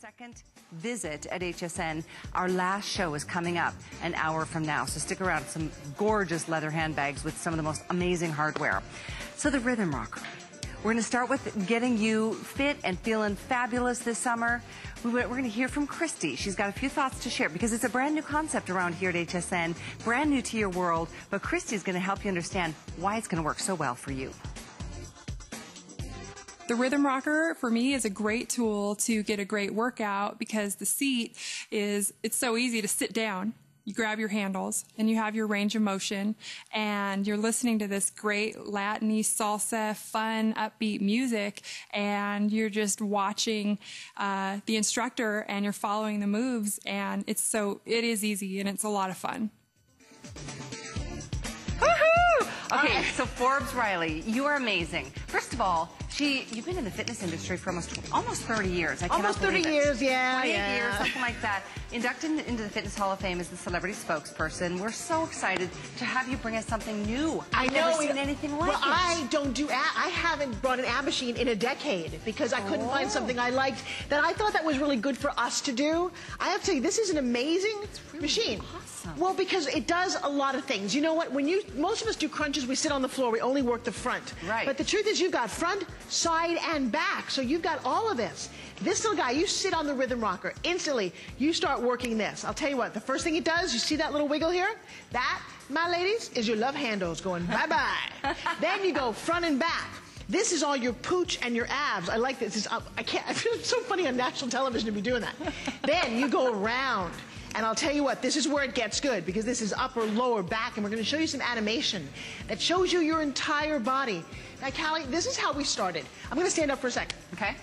second visit at HSN. Our last show is coming up an hour from now, so stick around. Some gorgeous leather handbags with some of the most amazing hardware. So the Rhythm Rocker. We're going to start with getting you fit and feeling fabulous this summer. We- We're going to hear from Christy. She's got a few thoughts to share because it's a brand new concept around here at HSN, brand new to your world. But Christy's going to help you understand why it's going to work so well for you. The Rhythm Rocker for me is a great tool to get a great workout because the seat is, it's so easy to sit down. You grab your handles and you have your range of motion and you're listening to this great Latin salsa, fun, upbeat music and you're just watching uh, the instructor and you're following the moves and it's so, it is easy and it's a lot of fun. Woohoo! Okay, so Forbes Riley, you are amazing. First of all, she you've been in the fitness industry for almost almost 30 years. I Almost 30 it. years, yeah, 28 yeah. years, something like that. Inducted into the Fitness Hall of Fame as the celebrity spokesperson. We're so excited to have you bring us something new. I I've know. Never seen anything like well, it. I don't do. I haven't brought an ab machine in a decade because I couldn't find Oh. something I liked that I thought that was really good for us to do. I have to tell you, this is an amazing really machine. awesome. Well, because it does a lot of things. You know what? When you most of us do crunches, we sit on the floor. We only work the front. Right. But the truth is, you've got front, side, and back. So you've got all of this. This little guy, you sit on the rhythm rocker. Instantly, you start working this. I'll tell you what. The first thing it does, you see that little wiggle here? That, my ladies, is your love handles going bye bye. then you go front and back. This is all your pooch and your abs. I like this. It's. I can't. I feel it's so funny on national television to be doing that. then you go around. And I'll tell you what, this is where it gets good because this is upper, lower, back, and we're going to show you some animation that shows you your entire body. Now, Callie, this is how we started. I'm going to stand up for a second. Okay.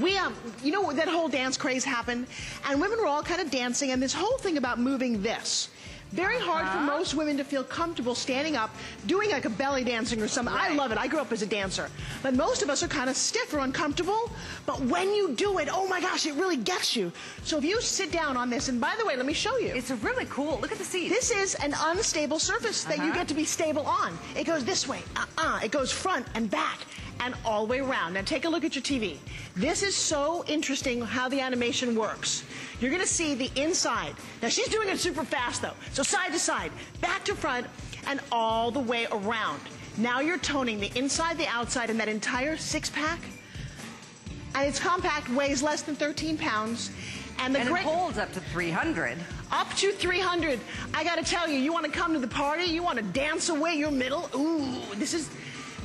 We, um, you know, that whole dance craze happened, and women were all kind of dancing, and this whole thing about moving this. Very hard for most women to feel comfortable standing up, doing like a belly dancing or something. I love it. I grew up as a dancer. But most of us are kind of stiff or uncomfortable. But when you do it, oh my gosh, it really gets you. So if you sit down on this, and by the way, let me show you. It's really cool. Look at the seat. This is an unstable surface that you Uh-huh. get to be stable on. It goes this way, uh-uh. It goes front and back and all the way around. Now take a look at your TV. This is so interesting how the animation works. You're gonna see the inside. Now she's doing it super fast though. So side to side, back to front, and all the way around. Now you're toning the inside, the outside, and that entire six pack. And it's compact, weighs less than 13 pounds. And the and great it holds up to 300. up to 300. I gotta tell you, you wanna come to the party, you wanna dance away your middle. Ooh, this is,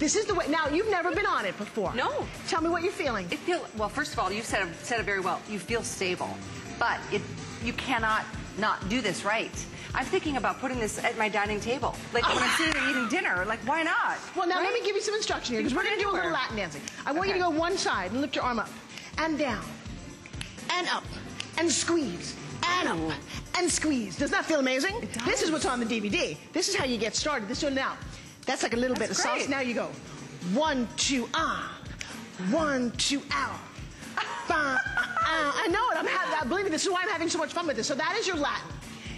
this is the way. Now, you've never been on it before. No. Tell me what you're feeling. It feel well. First of all, you've said it, said it very well. You feel stable, but it you cannot not do this right. I'm thinking about putting this at my dining table, like when I'm sitting there eating dinner. Like, why not? well, now let me give you some instruction here, because we're gonna do a little. Latin dancing. I want you to go one side and lift your arm up, and down, and up, and squeeze, and up, and squeeze. Doesn't that feel amazing? Does. This is what's on the DVD. This is how you get started. This one now. That's like a little bit of sauce. Now you go. One, two, ah. One, two, out. Ba, ah. I know it. I'm having, believe me, this is why I'm having so much fun with this. So that is your Latin.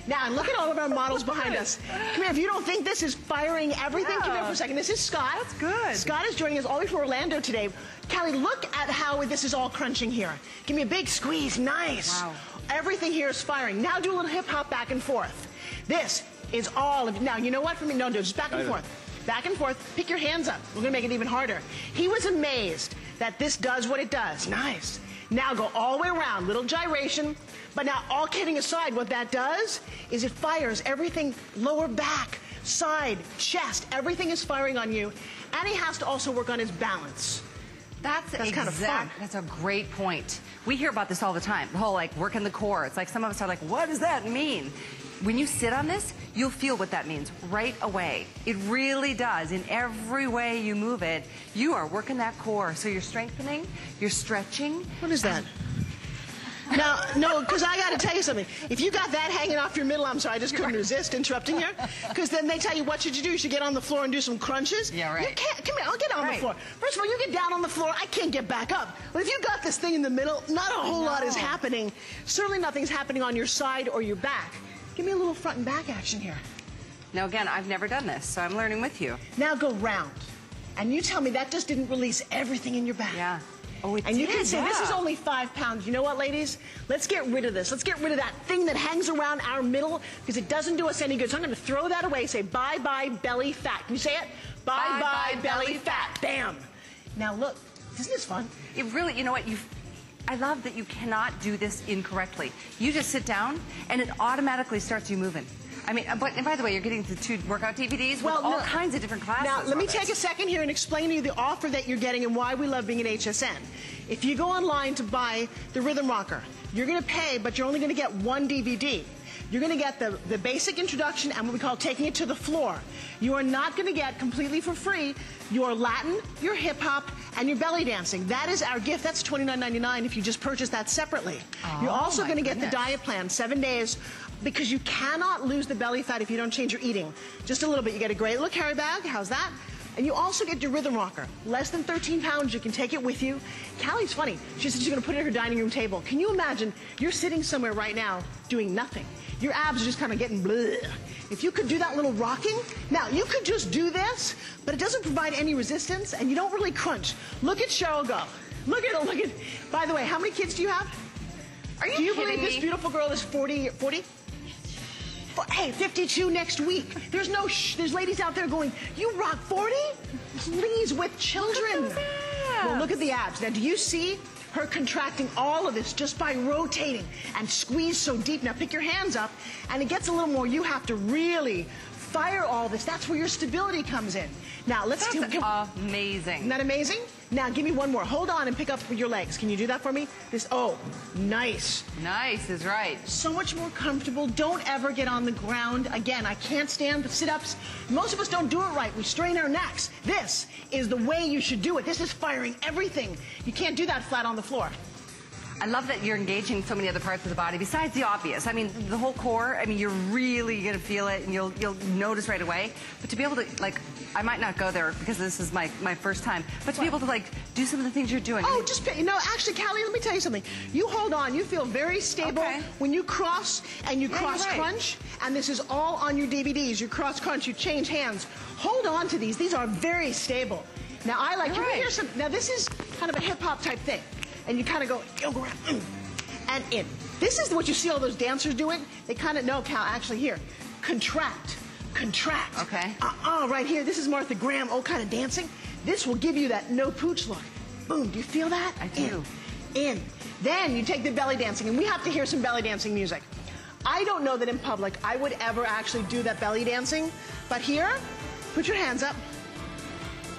Now, and look at all of our models behind us. Come here, if you don't think this is firing everything, come here for a second. This is Scott. That's good. Scott is joining us all the way from Orlando today. Callie, look at how this is all crunching here. Give me a big squeeze. Nice. Wow. Everything here is firing. Now do a little hip hop back and forth. This is all of Now, you know what? For me, no, no, just back and forth. Back and forth. Pick your hands up. We're going to make it even harder. He was amazed that this does what it does. Nice. Now go all the way around. Little gyration. But now, all kidding aside, what that does is it fires everything lower back, side, chest. Everything is firing on you. And he has to also work on his balance. That's, That's kind of fun. That's a great point. We hear about this all the time. The whole like working the core. It's like some of us are like, what does that mean? When you sit on this, you'll feel what that means right away. It really does. In every way you move it, you are working that core. So you're strengthening, you're stretching. What is that? Now, no, because I got to tell you something. If you got that hanging off your middle, I'm sorry, I just couldn't resist interrupting you. Because then they tell you what should you do? You should get on the floor and do some crunches. Yeah, right. You can't. Come here, I'll get on the floor. First of all, you get down on the floor, I can't get back up. But if you got this thing in the middle, not a whole lot is happening. Certainly nothing's happening on your side or your back. Give me a little front and back action here. Now again, I've never done this, so I'm learning with you. Now go round. And you tell me that just didn't release everything in your back. Yeah. Oh, it and you can say this is only five pounds. You know what, ladies? Let's get rid of this. Let's get rid of that thing that hangs around our middle because it doesn't do us any good. So I'm going to throw that away. Say bye bye belly fat. Can you say it? Bye bye, belly, belly fat. Bam. Now look, isn't this fun? It really, you know what, you I love that you cannot do this incorrectly. You just sit down and it automatically starts you moving. I mean, uh, but and by the way, you're getting the two workout DVDs with all no- kinds of different classes. Now, let me take a second here and explain to you the offer that you're getting and why we love being an HSN. If you go online to buy the Rhythm Rocker, you're going to pay, but you're only going to get one DVD. You're going to get the, the basic introduction and what we call taking it to the floor. You are not going to get completely for free your Latin, your hip hop, and your belly dancing. That is our gift. That's $29.99 if you just purchase that separately. you're oh also going to get the diet plan, seven days, because you cannot lose the belly fat if you don't change your eating. Just a little bit. You get a great little carry bag. How's that? And you also get your rhythm rocker. Less than 13 pounds. You can take it with you. Callie's funny. She said she's going to put it at her dining room table. Can you imagine? You're sitting somewhere right now doing nothing. Your abs are just kind of getting bleh. If you could do that little rocking, now you could just do this, but it doesn't provide any resistance and you don't really crunch. Look at Cheryl go. Look at her. Look at. By the way, how many kids do you have? Are you Do you believe this beautiful girl is 40? 40? Hey, 52 next week. There's no shh. There's ladies out there going, you rock 40? Please, with children. those Well, look at the abs. Now, do you see her contracting all of this just by rotating and squeeze so deep? Now, pick your hands up, and it gets a little more. You have to really fire all this. That's where your stability comes in. Now, let's do. That's amazing. Isn't that amazing? Now, give me one more. Hold on and pick up your legs. Can you do that for me? This. Oh, nice Nice is right. so much more comfortable. Don't ever get on the ground. Again, I can't stand the sit-ups. Most of us don't do it right. We strain our necks. This is the way you should do it. This is firing everything. You can't do that flat on the floor. I love that you're engaging so many other parts of the body besides the obvious. I mean, the whole core. I mean, you're really going to feel it, and you'll you'll notice right away. But to be able to like, I might not go there because this is my my first time. But to be able to like do some of the things you're doing. Oh, just pay, no. Actually, Callie, let me tell you something. You hold on. You feel very stable Okay. when you cross and you Yeah, cross right. crunch. And this is all on your DVDs. You cross crunch. You change hands. Hold on to these. These are very stable. Now I like. You're you can right. hear some. Now this is kind of a hip hop type thing, and you kind of go yo go around. mm, and in. This is what you see all those dancers doing. They kind of know, Cal, actually here. Contract, contract. Okay. Uh-uh, right here. This is Martha Graham, old kind of dancing. This will give you that no pooch look. Boom, do you feel that? I do. In, in. Then you take the belly dancing, and we have to hear some belly dancing music. I don't know that in public I would ever actually do that belly dancing, but here, put your hands up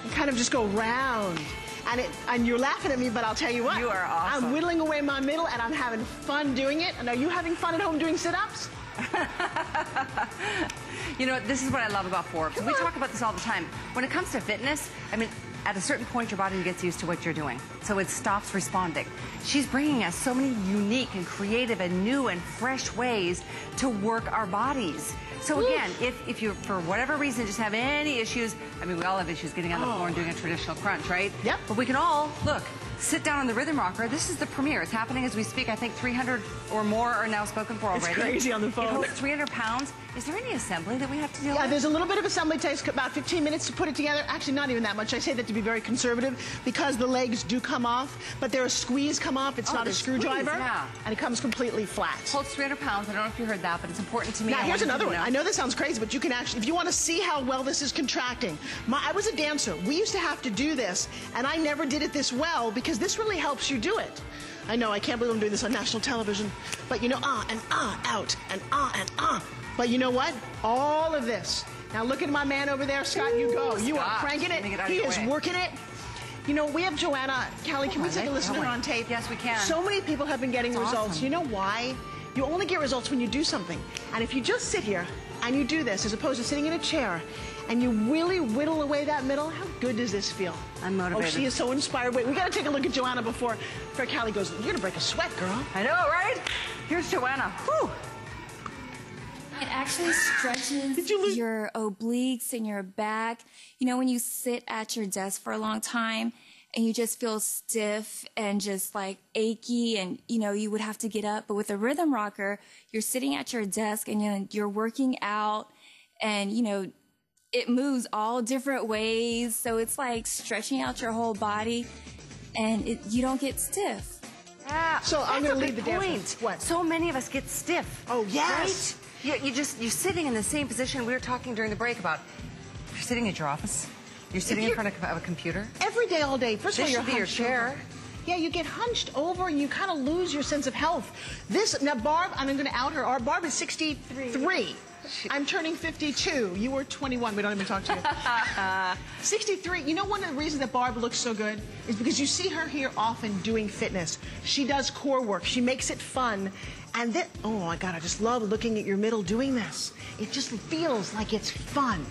and kind of just go round. And, it, and you're laughing at me, but I'll tell you what. You are awesome. I'm whittling away my middle, and I'm having fun doing it. And are you having fun at home doing sit-ups? You know, this is what I love about Forbes. We talk about this all the time. When it comes to fitness, I mean, at a certain point, your body gets used to what you're doing. So it stops responding. She's bringing us so many unique and creative and new and fresh ways to work our bodies. So again, if, if you, for whatever reason, just have any issues, I mean, we all have issues getting on the oh. floor and doing a traditional crunch, right? Yep. But we can all, look, sit down on the rhythm rocker. This is the premiere. It's happening as we speak. I think 300 or more are now spoken for already. It's already. crazy on the It phone. holds 300 pounds. Is there any assembly that we have to deal Yeah, with? there's a little bit of assembly. Takes about 15 minutes to put it together. Actually, not even that much. I say that to be very conservative because the legs do come off, but they're a squeeze come off. It's Oh, not a screwdriver, squeeze, yeah. and it comes completely flat. holds 300 pounds. I don't know if you heard that, but it's important to me. Now, I here's another one. to I know this sounds crazy, but you can actually, if you want to see how well this is contracting, my, I was a dancer. We used to have to do this, and I never did it this well because this really helps you do it. I know, I can't believe I'm doing this on national television, but you know, ah, and ah, out, and ah, and ah. But you know what? All of this. Now look at my man over there, Scott. you go. You are cranking it. me get out of He is way. working it. You know, we have Joanna. Callie, can we take a listen on tape? Yes, we can. So many people have been getting It's results. awesome. You know why? You only get results when you do something. And if you just sit here and you do this, as opposed to sitting in a chair, and you really whittle away that middle, how good does this feel? I'm motivated. Oh, she is so inspired. Wait, we got to take a look at Joanna before Fred Callie goes, You're going to break a sweat, girl. I know, right? Here's Joanna. Whew. It actually stretches you your obliques and your back. You know, when you sit at your desk for a long time and you just feel stiff and just like achy and, you know, you would have to get up. But with a rhythm rocker, you're sitting at your desk and you know, you're working out and, you know, it moves all different ways. So it's like stretching out your whole body. and it, you don't get stiff. Yeah. So I'm gonna leave the point. difference. What? So many of us get stiff. Oh, yes. Right? You, you just you're sitting in the same position we were talking during the break about. You're sitting at your office. You're sitting in you're- front of, a computer. Every day, all day. First of all, you're your chair. over. Yeah, you get hunched over and you kind of lose your sense of health. This now, Barb, I'm going to out her. Our Barb is 63. I'm turning 52. You were 21. We don't even talk to you. 63. You know one of the reasons that Barb looks so good is because you see her here often doing fitness. She does core work. She makes it fun. And then, oh my God, I just love looking at your middle doing this. It just feels like it's fun.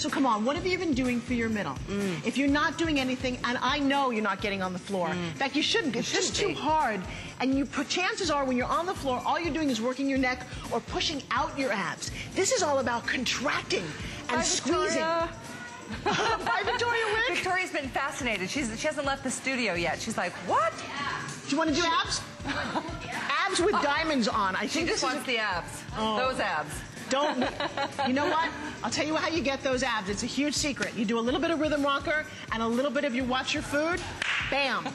So come on, what have you been doing for your middle? Mm. If you're not doing anything, and I know you're not getting on the floor. Mm. In fact, you shouldn't. It's just shouldn't too be. hard. And you chances are when you're on the floor, all you're doing is working your neck or pushing out your abs. This is all about contracting and Bye, squeezing. Victoria. Bye, Victoria Wieck. Victoria's been fascinated. She's she hasn't left the studio yet. She's like, what? Do you want to do abs? abs with diamonds on. I She think just this is wants the abs. Oh. Those abs. Don't. You know what? I'll tell you how you get those abs. It's a huge secret. You do a little bit of rhythm rocker and a little bit of you watch your food. Bam.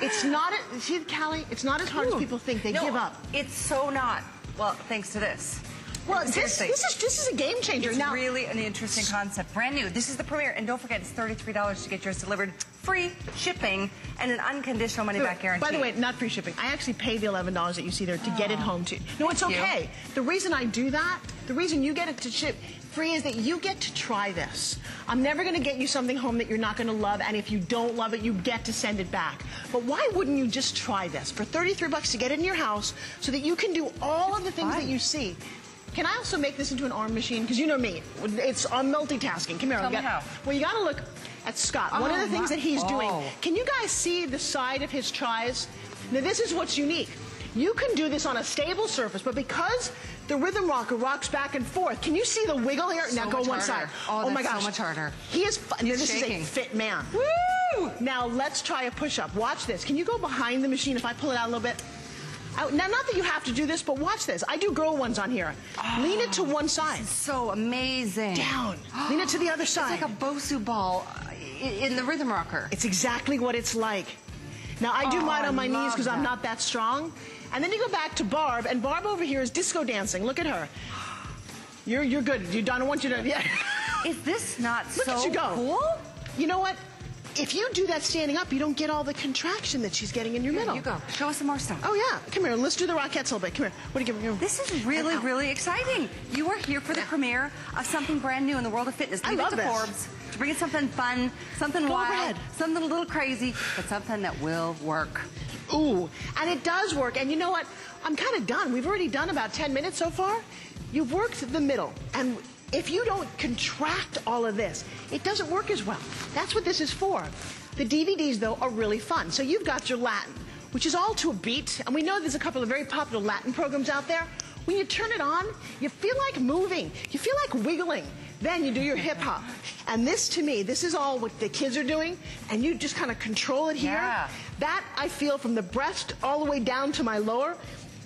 It's not. A, see, Callie. It's not as hard as people think. They No, give up. It's so not. Well, thanks to this. Well, this, this is this is a game changer. It's now, really an interesting concept. Brand new. This is the premiere. And don't forget, it's $33 to get yours delivered. Free shipping and an unconditional money back guarantee. By the way, not free shipping. I actually pay the eleven dollars that you see there to get it home to. You. No, it's Thank you. okay. The reason I do that, the reason you get it to ship free is that you get to try this. I'm never going to get you something home that you're not going to love, and if you don't love it, you get to send it back. But why wouldn't you just try this for 33 bucks to get it in your house so that you can do all of the things that you see? Can I also make this into an arm machine? Because you know me, it's on multitasking. Come here. Tell me how. Well, you got to look at Scott. One of Oh, the things my- that he's doing. oh. Can you guys see the side of his tries? Now, this is what's unique. You can do this on a stable surface, but because the rhythm rocker rocks back and forth, can you see the wiggle here? So now go one harder. side. Oh, oh, my that's so gosh. much harder. He is. Now, this shaking. is a fit man. Woo! Now let's try a push-up. Watch this. Can you go behind the machine if I pull it out a little bit? Out- Now, not that you have to do this, but watch this. I do girl ones on here. Lean it to one side. So amazing. Down. Lean it to the other side. It's like a Bosu ball uh, in the rhythm rocker. It's exactly what it's like. Now I do Oh, mine on my knees because I'm not that strong. And then you go back to Barb, and Barb over here is disco dancing. Look at her. You're you're good. You don't want you to. Yeah. Is this not Look so at you go. cool? You know what? If you do that standing up, you don't get all the contraction that she's getting in your middle. You go. Show us some more stuff. Oh yeah. Come here. Let's do the Rockettes a little bit. Come here. What do you give me? This is really, really exciting. You are here for the premiere of something brand new in the world of fitness. I Leave love it to this. Forbes to bring in something fun, something Go wild, ahead. something a little crazy, but something that will work. Ooh, and it does work. And you know what? I'm kind of done. We've already done about 10 minutes so far. You've worked the middle. And if you don't contract all of this, it doesn't work as well. That's what this is for. The DVDs, though, are really fun. So you've got your Latin, which is all to a beat. And we know there's a couple of very popular Latin programs out there. When you turn it on, you feel like moving, you feel like wiggling. Then you do your hip hop. And this, to me, this is all what the kids are doing. And you just kind of control it here. Yeah. That I feel from the breast all the way down to my lower,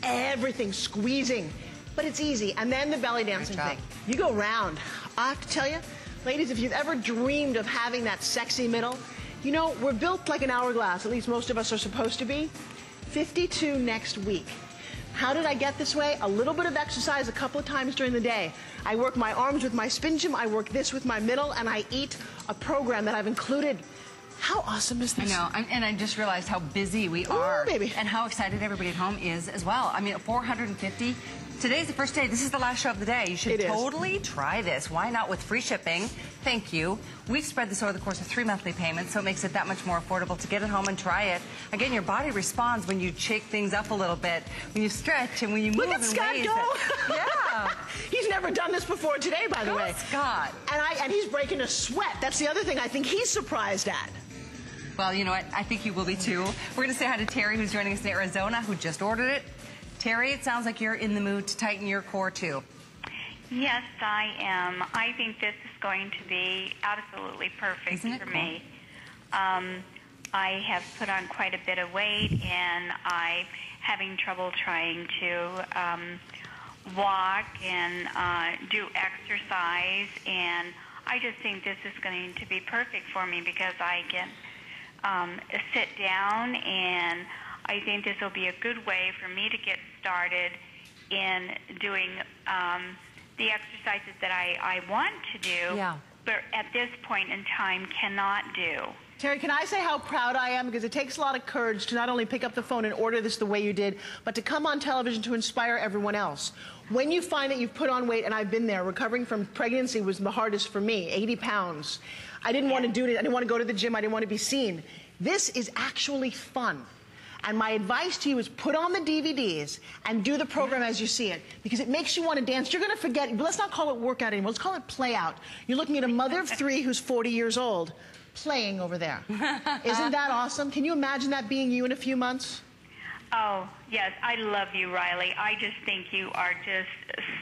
everything squeezing. But it's easy. And then the belly dancing thing. You go round. I have to tell you, ladies, if you've ever dreamed of having that sexy middle, you know, we're built like an hourglass. At least most of us are supposed to be. 52 next week. How did I get this way? A little bit of exercise a couple of times during the day. I work my arms with my SpinGym, I work this with my middle, and I eat a program that I've included. How awesome is I this? know, I'm- and I just realized how busy we are, baby. and how excited everybody at home is as well. I mean, 450. Today's the first day. This is the last show of the day. You should totally try this. Why not with free shipping? Thank you. We've spread this over the course of three monthly payments, so it makes it that much more affordable to get it home and try it. Again, your body responds when you shake things up a little bit, when you stretch, and when you move Look at Scott go! yeah. he's never done this before today, by the Go, way. Scott. And I and he's breaking a sweat. That's the other thing I think he's surprised at. Well, you know what? I think you will be too. We're going to say hi to Terry, who's joining us in Arizona, who just ordered it. Terry, it sounds like you're in the mood to tighten your core too. Yes, I am. I think this is going to be absolutely perfect for cool? me. Um, I have put on quite a bit of weight, and I'm having trouble trying to um, walk and uh, do exercise. And I just think this is going to be perfect for me because I can um, sit down, and I think this will be a good way for me to get started in doing um, the exercises that I, I want to do, Yeah. but at this point in time cannot do. Terry, can I say how proud I am? Because it takes a lot of courage to not only pick up the phone and order this the way you did, but to come on television to inspire everyone else. When you find that you've put on weight, and I've been there, recovering from pregnancy was the hardest for me 80 pounds. I didn't want to do it, I didn't want to go to the gym, I didn't want to be seen. This is actually fun. And my advice to you is put on the DVDs and do the program as you see it because it makes you want to dance. You're going to forget, but let's not call it workout anymore. Let's call it play out. You're looking at a mother of three who's 40 years old playing over there. Isn't that awesome? Can you imagine that being you in a few months? Oh, yes, I love you, Riley. I just think you are just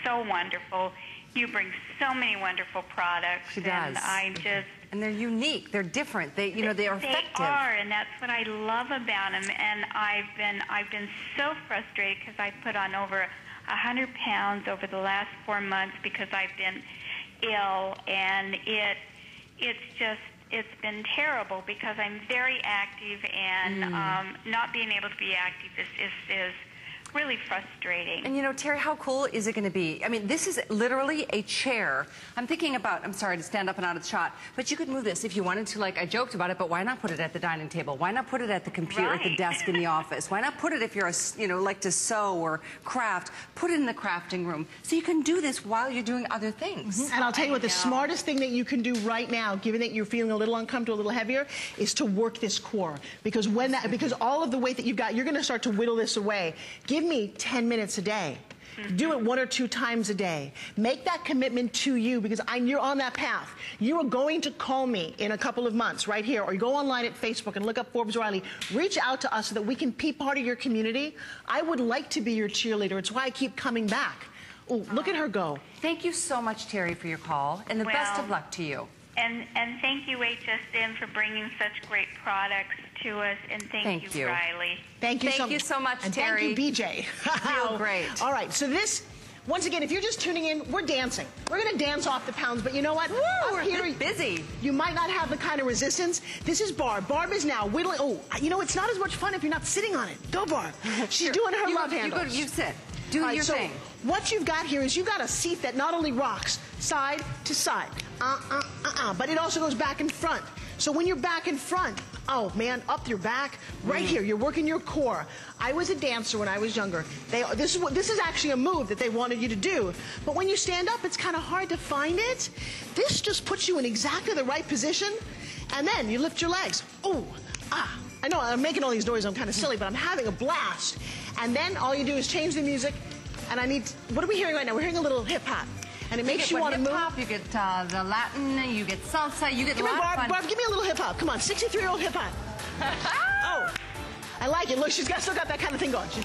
so wonderful. You bring so many wonderful products. She And does. I just. And they're unique. They're different. They, you know, they are effective. They are, and that's what I love about them. And I've been I've been so frustrated because I put on over a hundred pounds over the last four months because I've been ill, and it it's just it's been terrible because I'm very active, and Mm. um, not being able to be active is is, is really frustrating. And you know, Terry, how cool is it going to be? I mean, this is literally a chair. I'm thinking about, I'm sorry to stand up and out of the shot, but you could move this if you wanted to. Like, I joked about it, but why not put it at the dining table? Why not put it at the computer, at the desk in the office? Why not put it if you're, a, you know, like to sew or craft? Put it in the crafting room. So you can do this while you're doing other things. Mm-hmm. And I'll tell you what, the know. smartest thing that you can do right now, given that you're feeling a little uncomfortable, a little heavier, is to work this core. Because when that, because all of the weight that you've got, you're going to start to whittle this away. Give me 10 minutes a day. Do it one or two times a day. Make that commitment to you because I, you're on that path. You are going to call me in a couple of months right here, or go online at Facebook and look up Forbes Riley. Reach out to us so that we can be part of your community. I would like to be your cheerleader. It's why I keep coming back. Oh, look at her go. Thank you so much, Terry, for your call, and the best of luck to you. And and thank you, HSN, for bringing such great products to us. And thank, Thank you. Riley. Thank you Thank so you so much, and Terry. Thank you, BJ. Feel great. All right, so this, once again, if you're just tuning in, we're dancing. We're going to dance off the pounds, but you know what? Up we're here, busy. You might not have the kind of resistance. This is Barb. Barb is now whittling. Oh, you know, it's not as much fun if you're not sitting on it. Go, Barb. She's doing her you, love you, handles. go, you sit. Do All right, your so thing. What you've got here is you've got a seat that not only rocks side to side, uh, uh, uh, uh, but it also goes back and front. So when you're back and front, oh man, up your back, right here, you're working your core. I was a dancer when I was younger. They, this is what this is actually a move that they wanted you to do. But when you stand up, it's kind of hard to find it. This just puts you in exactly the right position, and then you lift your legs. Oh, ah. I know I'm making all these noises. I'm kind of silly, but I'm having a blast. And then all you do is change the music. And I need. What are we hearing right now? We're hearing a little hip hop, and it makes you want to hip move. hop, you get uh, the Latin, you get salsa, you get a lot Barb. Barb, give me a little hip hop. Come on, 63 year old hip hop. oh, I like it. Look, she's got still got that kind of thing going. She-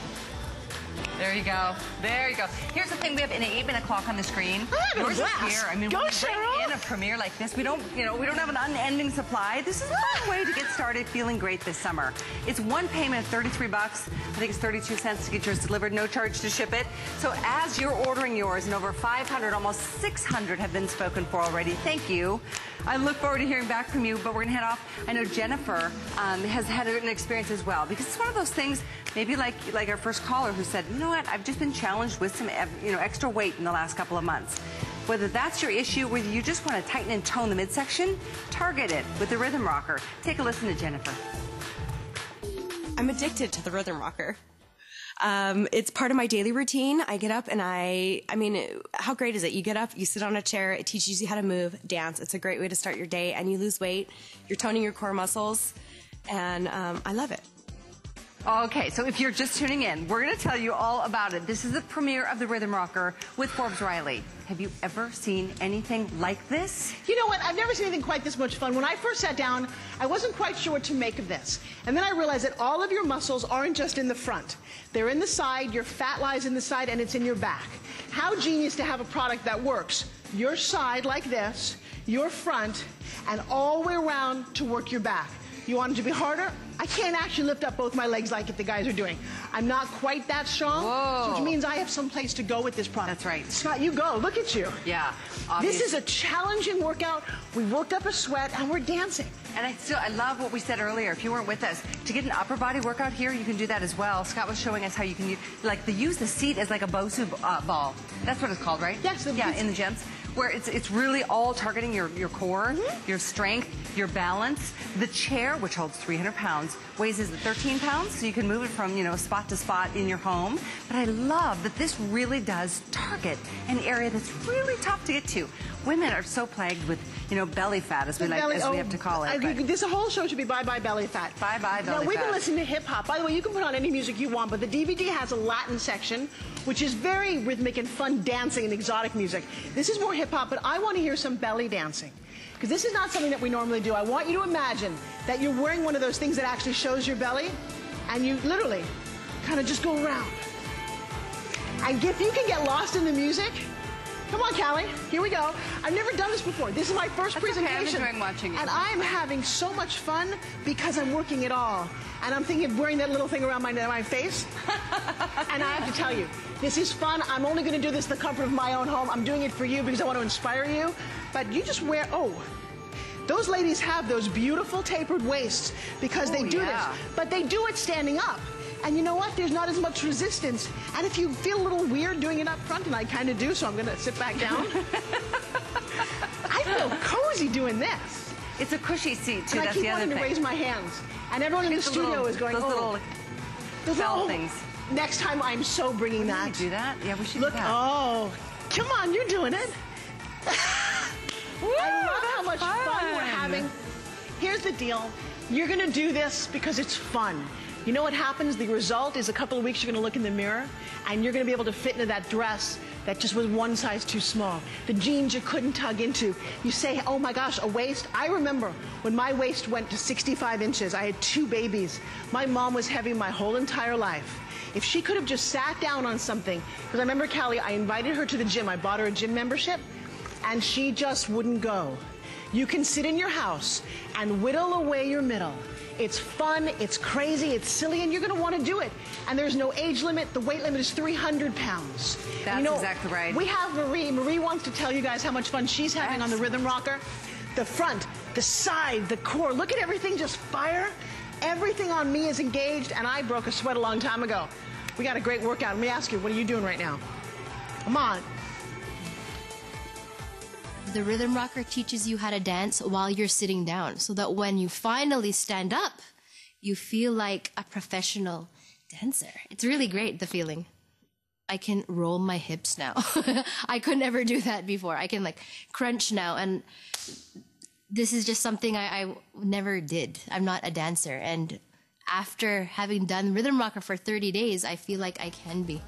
There you go. There you go. Here's the thing: we have an eight minute clock on the screen. I'm having a Yours is here. I mean, Go, when Cheryl. in a premiere like this, we don't, you know, we don't have an unending supply. This is a fun way to get started feeling great this summer. It's one payment of 33 bucks. I think it's 32 cents to get yours delivered, no charge to ship it. So as you're ordering yours, and over 500, almost 600 have been spoken for already. Thank you. I look forward to hearing back from you, but we're going to head off. I know Jennifer um, has had an experience as well because it's one of those things. Maybe like like our first caller who said, you know what, I've just been challenged with some you know extra weight in the last couple of months. Whether that's your issue, whether you just want to tighten and tone the midsection, target it with the Rhythm Rocker. Take a listen to Jennifer. I'm addicted to the rhythm rocker. Um, it's part of my daily routine. I get up and I, I mean, how great is it? You get up, you sit on a chair, it teaches you how to move, dance. It's a great way to start your day and you lose weight. You're toning your core muscles and um, I love it. Okay, so if you're just tuning in, we're going to tell you all about it. This is the premiere of the Rhythm Rocker with Forbes Riley. Have you ever seen anything like this? You know what? I've never seen anything quite this much fun. When I first sat down, I wasn't quite sure what to make of this. And then I realized that all of your muscles aren't just in the front. They're in the side, your fat lies in the side, and it's in your back. How genius to have a product that works. Your side like this, your front, and all the way around to work your back. You want it to be harder? I can't actually lift up both my legs like the guys are doing. I'm not quite that strong, Whoa. which means I have some place to go with this product. That's right. Scott, you go. Look at you. Yeah. This is a challenging workout. We worked up a sweat and we're dancing. And I still, I love what we said earlier. If you weren't with us, to get an upper body workout here, you can do that as well. Scott was showing us how you can use, like, the use the seat as like a Bosu uh, ball. That's what it's called, right? Yes, the- Yeah, in the gyms. Where it's it's really all targeting your, your core, Mm-hmm. your strength, your balance. The chair, which holds 300 pounds, weighs is it 13 pounds, so you can move it from you know spot to spot in your home. But I love that this really does target an area that's really tough to get to. Women are so plagued with you know belly fat, as we like Belly- as we oh, have to call it. I- but- this whole show should be bye bye belly fat. Bye bye Now belly we've been listening to hip hop. By the way, you can put on any music you want, but the DVD has a Latin section, which is very rhythmic and fun dancing and exotic music. This is more hip hop, but I want to hear some belly dancing. Because this is not something that we normally do. I want you to imagine that you're wearing one of those things that actually shows your belly, and you literally kind of just go around. And if you can get lost in the music, come on, Callie, here we go. I've never done this before. This is my first That's okay. I'm presentation. enjoying watching you. And I'm having so much fun because I'm working it all. And I'm thinking of wearing that little thing around my, my face. and I have to tell you, this is fun. I'm only going to do this in the comfort of my own home. I'm doing it for you because I want to inspire you. But you just wear, oh, those ladies have those beautiful tapered waists because they Oh, do yeah. this. But they do it standing up. And you know what? There's not as much resistance. And if you feel a little weird doing it up front, and I kind of do, so I'm going to sit back down. I feel cozy doing this. It's a cushy seat too. And I That's keep the other wanting to raise my hands. And everyone in the The studio little- is going, those oh, little those little- things. Next time I'm so bringing that. do that? Yeah, we should Look, do that. oh, come on, you're doing it. I love how much fun. we're having. Here's the deal. You're going to do this because it's fun. You know what happens? The result is a couple of weeks you're going to look in the mirror and you're going to be able to fit into that dress that just was one size too small. The jeans you couldn't tug into. You say, oh my gosh, a waist. I remember when my waist went to 65 inches. I had two babies. My mom was heavy my whole entire life. If she could have just sat down on something, because I remember Callie, I invited her to the gym. I bought her a gym membership, and she just wouldn't go. You can sit in your house and whittle away your middle. It's fun, it's crazy, it's silly, and you're going to want to do it. And there's no age limit. The weight limit is 300 pounds. That's you know, exactly right. We have Marie. Marie wants to tell you guys how much fun she's having on the rhythm rocker. The front, the side, the core. Look at everything just fire. Everything on me is engaged, and I broke a sweat a long time ago. We got a great workout. Let me ask you, what are you doing right now? Come on. The rhythm rocker teaches you how to dance while you're sitting down so that when you finally stand up, you feel like a professional dancer. It's really great, the feeling. I can roll my hips now. I could never do that before. I can like crunch now. And this is just something I, I never did. I'm not a dancer. And after having done rhythm rocker for 30 days, I feel like I can be.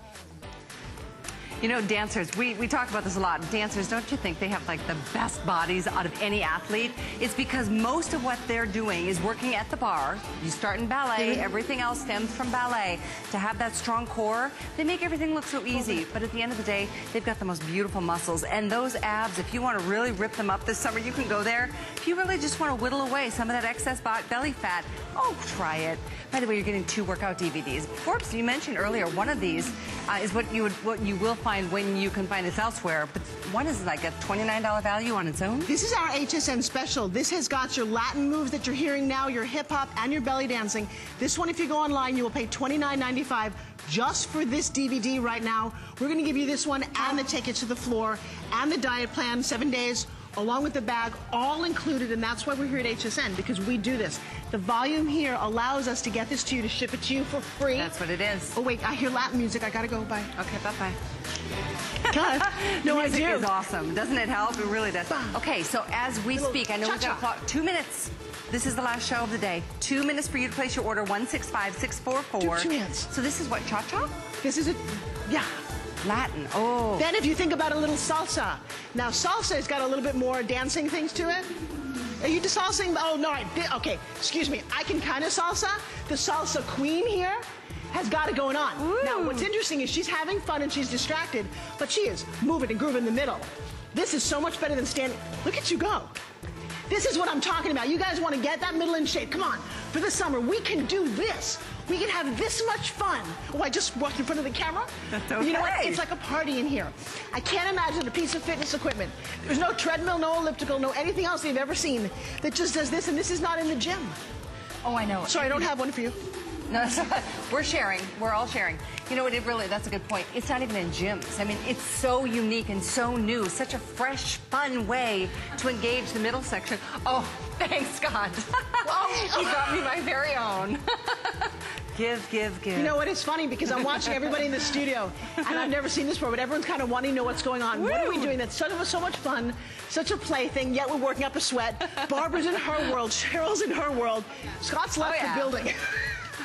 You know, dancers, we, we talk about this a lot. Dancers, don't you think they have like the best bodies out of any athlete? It's because most of what they're doing is working at the bar. You start in ballet, everything else stems from ballet. To have that strong core, they make everything look so easy. But at the end of the day, they've got the most beautiful muscles. And those abs, if you want to really rip them up this summer, you can go there. If you really just want to whittle away some of that excess belly fat, oh, try it. By the way, you're getting two workout DVDs. Forbes, you mentioned earlier, one of these uh, is what you would what you will find when you can find this elsewhere. But one is like a $29 value on its own. This is our HSN special. This has got your Latin moves that you're hearing now, your hip hop, and your belly dancing. This one, if you go online, you will pay $29.95 just for this DVD right now. We're going to give you this one and the taking it to the floor and the diet plan, seven days, along with the bag, all included. And that's why we're here at HSN, because we do this. The volume here allows us to get this to you, to ship it to you for free. That's what it is. Oh, wait, I hear Latin music. I got to go. Bye. Okay, bye-bye. God. No, I Music do. is awesome. Doesn't it help? It really does. Okay, so as we Little speak, I know we've got a clock. Two minutes. This is the last show of the day. Two minutes for you to place your order, 165644. Do two minutes. So this is what, cha-cha? This is it. Yeah. Latin. Oh. Then if you think about a little salsa. Now salsa has got a little bit more dancing things to it. Are you just salsing? Oh no, I did. Okay, excuse me. I can kind of salsa. The salsa queen here has got it going on. Now what's interesting is she's having fun and she's distracted, but she is moving and grooving in the middle. This is so much better than standing. Look at you go. This is what I'm talking about. You guys want to get that middle in shape. Come on. For the summer, we can do this. We can have this much fun. Oh, I just walked in front of the camera. That's okay. You know what? It's like a party in here. I can't imagine a piece of fitness equipment. There's no treadmill, no elliptical, no anything else you've ever seen that just does this, and this is not in the gym. Oh, I know. Sorry, I don't have one for you. No, we're sharing. We're all sharing. You know what? It really, that's a good point. It's not even in gyms. I mean, it's so unique and so new. Such a fresh, fun way to engage the middle section. Oh, thanks, God. Scott. you got me my very own. give, give, give. You know what? It's funny because I'm watching everybody in the studio, and I've never seen this before, but everyone's kind of wanting to know what's going on. What are we Woo! doing? That's so, so much fun, such a plaything, yet we're working up a sweat. Barbara's in her world, Cheryl's in her world, Scott's left Oh, yeah. the building.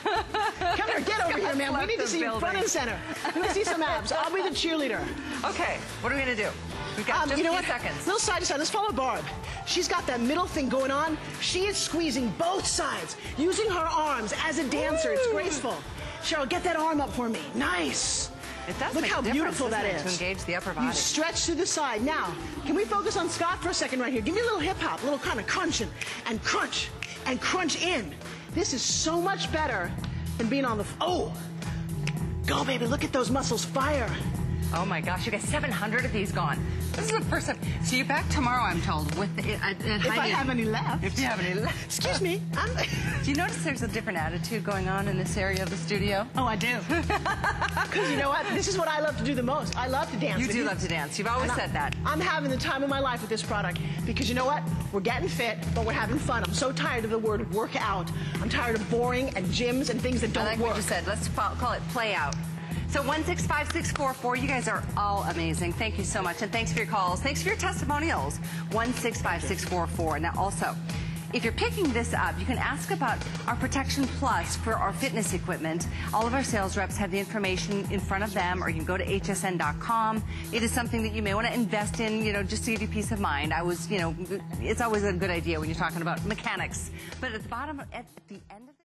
Come here, get over here, man. We need to see you front and center. We need to see some abs. I'll be the cheerleader. Okay, what are we going to do? We've got Um, just you know a what? few seconds. Little side to side. Let's follow Barb. She's got that middle thing going on. She is squeezing both sides, using her arms as a dancer. It's graceful. Cheryl, get that arm up for me. Nice. It does Look how beautiful that is. to engage the upper body. You stretch to the side. Now, can we focus on Scott for a second right here? Give me a little hip hop, a little kind of crunching and crunch and crunch in. This is so much better than being on the. Oh, go baby! Look at those muscles fire. Oh my gosh, you got 700 of these gone. This is the first time. So you're back tomorrow, I'm told, with the, at, at If I have any left. If you have any left. Excuse me. I'm. Do you notice there's a different attitude going on in this area of the studio? Oh, I do. Because you know what? This is what I love to do the most. I love to dance. You do love to dance. You've always and said that. I'm having the time of my life with this product because you know what? We're getting fit, but we're having fun. I'm so tired of the word workout. I'm tired of boring and gyms and things that don't like work. what you said. Let's call it play out. So 165644, you guys are all amazing. Thank you so much. And thanks for your calls. Thanks for your testimonials. 165644. Now also, if you're picking this up, you can ask about our Protection Plus for our fitness equipment. All of our sales reps have the information in front of them, or you can go to hsn.com. It is something that you may want to invest in, you know, just to give you peace of mind. I was, you know, it's always a good idea when you're talking about mechanics. But at the bottom, at the end of